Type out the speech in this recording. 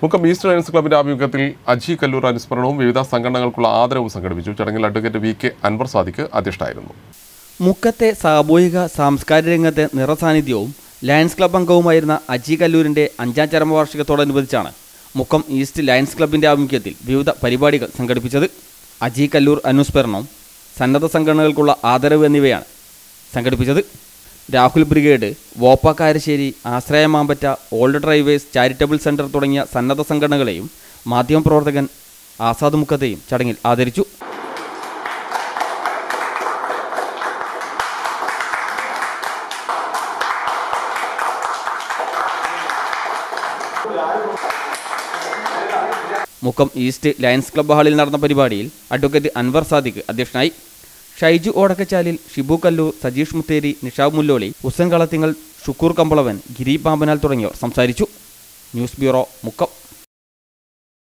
Mukkam east lions ക്ലബിന്റെ ആഭിമുഖ്യത്തിൽ അജി കല്ലൂർ അനുസ്മരണവും വിവിധ സംഘടനകൾക്കുള്ള ആദരവും സംഘടിപ്പിച്ചു. ചടങ്ങിൽ advocate V K Anwar Sadiq അധ്യക്ഷനായിരുന്നു. മുക്കത്തെ സാമൂഹിക സാംസ്കാരിക രംഗത്തെ നിറസാന്നിധ്യവും ലയൺസ് ക്ലബ് അംഗവുമായിരുന്ന അജി കല്ലൂരിന്റെ അഞ്ചാം ചരമവാർഷികത്തോടനുബന്ധിച്ചാണ് മുക്കം ഈസ്റ്റ് ലയൺസ് ക്ലബിന്റെ ആഭിമുഖ്യത്തിൽ വിവിധ പരിപാടികൾ സംഘടിപ്പിച്ചത്. അജി കല്ലൂർ അനുസ്മരണം സന്നദ്ധ സംഘടനകൾക്കുള്ള ആദരവ് എന്നിവയാണ് സംഘടിപ്പിച്ചത്. രാഹുൽ ബ്രിഗേഡ് വോപ്പാക്കാരശ്ശേരി ആശ്രയമാമ്പറ്റ ഓൾഡ് ഡ്രൈവേഴ്സ് ചാരിറ്റബിൾ സെന്റർ തുടങ്ങിയ സന്നദ്ധ സംഘടനകളെയും മാധ്യമപ്രവർത്തകൻ ആസാദ് മുക്കത്തെയും ചടങ്ങിൽ ആദരിച്ചു. മുക്കം ഈസ്റ്റ് ലയൺസ് ക്ലബ്ബ് ഹാളിൽ നടന്ന പരിപാടിയിൽ അഡ്വക്കേറ്റ് അൻവർ സാദിഖ് അധ്യക്ഷനായി. ഷൈജു ഓടക്കച്ചാലിൽ ഷിബു കല്ലൂർ സജീഷ് മുത്തേരി നിഷാബ് മുല്ലോളി ഉസൻ കളത്തിങ്ങൾ ഷുക്കൂർ കമ്പളവൻ ഗിരി പാമ്പനാൽ തുടങ്ങിയവർ സംസാരിച്ചു. News bureau Mukkam.